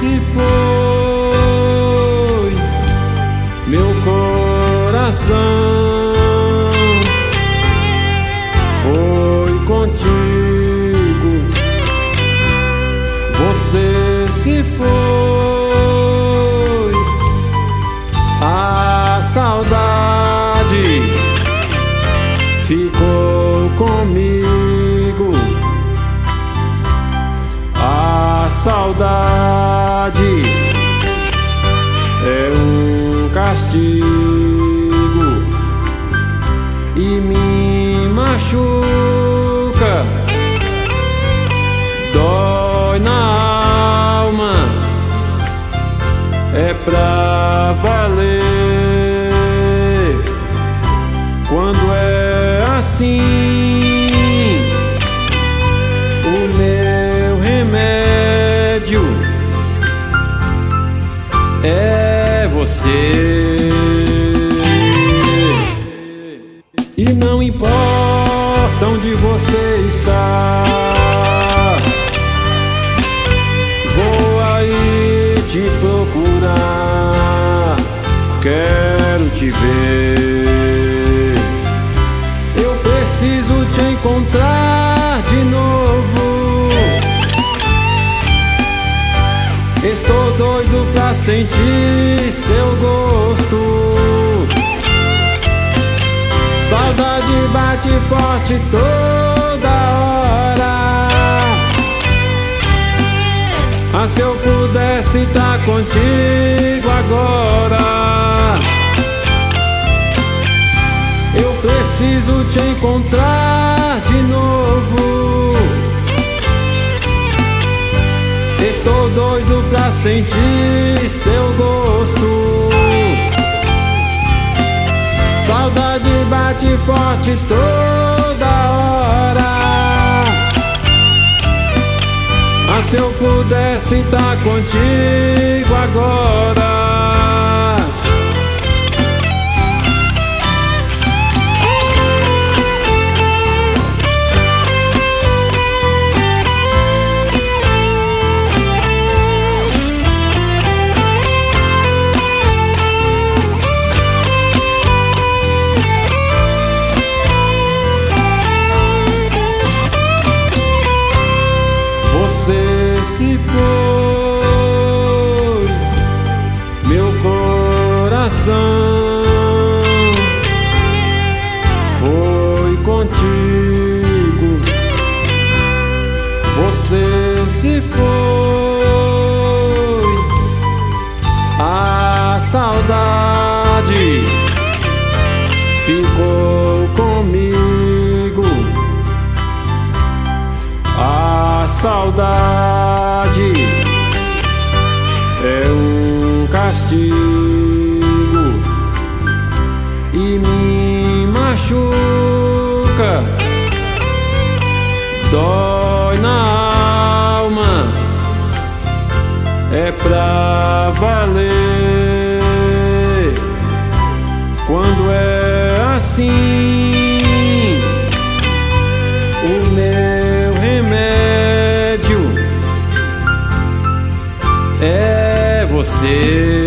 merciful. Castigo e me machuca, dói na alma, é pra E não importa onde você está, vou aí te procurar. Quero te ver. Eu preciso te encontrar de novo. Estou doido pra sentir seu gosto. Bate forte toda hora. Ah, se eu pudesse estar tá contigo agora. Eu preciso te encontrar de novo. Estou doido pra sentir seu bate forte toda hora. Mas se eu pudesse estar tá contigo agora. Coração foi contigo. Você se foi, a saudade ficou comigo. saudade é um castigo dói na alma, é pra valer quando é assim. você.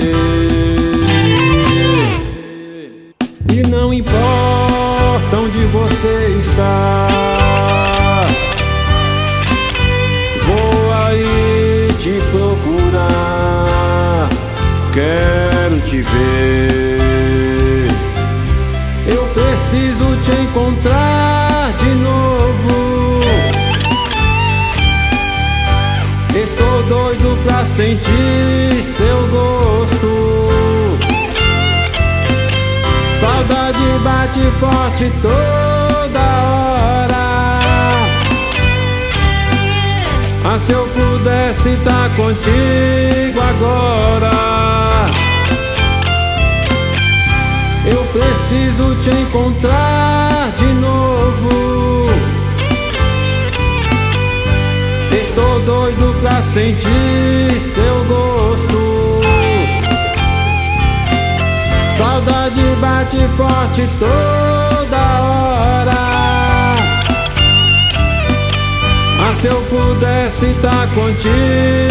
E não importa onde você está, Quero te ver. Eu preciso te encontrar de novo. Estou doido pra sentir seu gosto. Saudade bate forte toda Ah, se eu pudesse estar tá contigo agora. Eu preciso te encontrar de novo. Estou doido pra sentir seu gosto. Saudade bate forte toda se eu pudesse estar contigo agora.